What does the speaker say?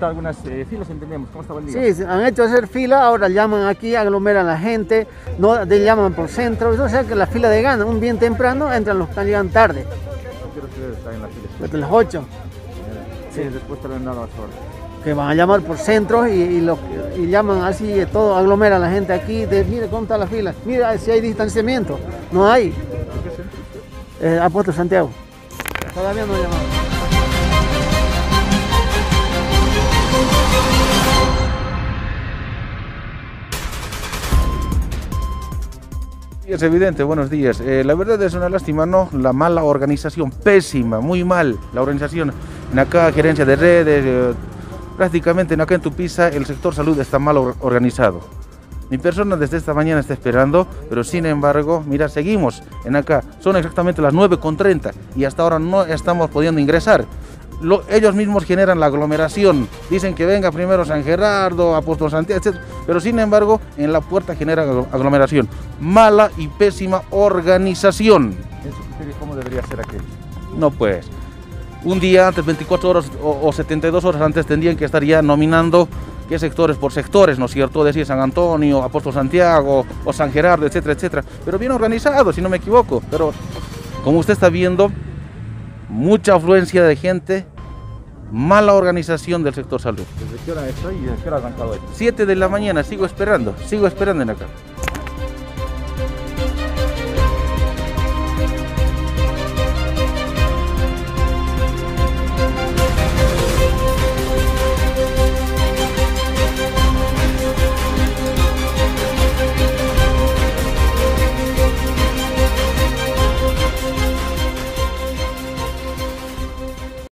algunas eh, filas, entendemos. ¿Cómo estaba el día? Sí, han hecho hacer fila, ahora llaman aquí, aglomeran la gente, no de- llaman por centro, o sea que la fila de gana, un bien temprano entran los que llegan tarde, Quiero que ustedes están en la fila. desde las 8, Sí, después te lo han dado a las horas. que van a llamar por centros y, y lo, y llaman así, todo aglomeran la gente aquí, de, mire cómo está la fila, mira si hay distanciamiento, no hay, eh, Apóstol Santiago, todavía no llamaron. Es evidente, buenos días. Eh, la verdad es una lástima, ¿no? La mala organización, pésima, muy mal. La organización en acá, gerencia de redes, eh, prácticamente en acá en Tupiza el sector salud está mal or- organizado. Mi persona desde esta mañana está esperando, pero sin embargo, mira, seguimos en acá. Son exactamente las 9.30 y hasta ahora no estamos pudiendo ingresar. Lo- ellos mismos generan la aglomeración. Dicen que venga primero San Gerardo, Apóstol Santiago, etc. Pero sin embargo, en la puerta genera aglo- aglomeración. Mala y pésima organización. En su criterio, ¿cómo debería ser aquello? No pues. Un día antes, 24 horas o, o 72 horas antes, tendrían que estar ya nominando qué sectores por sectores, ¿no es cierto? Decir San Antonio, Apóstol Santiago o San Gerardo, etcétera, etcétera. Pero bien organizado, si no me equivoco. Pero como usted está viendo, mucha afluencia de gente, mala organización del sector salud. ¿Desde qué hora estoy y desde qué hora arrancado esto? 7 de la mañana, sigo esperando, sigo esperando en acá.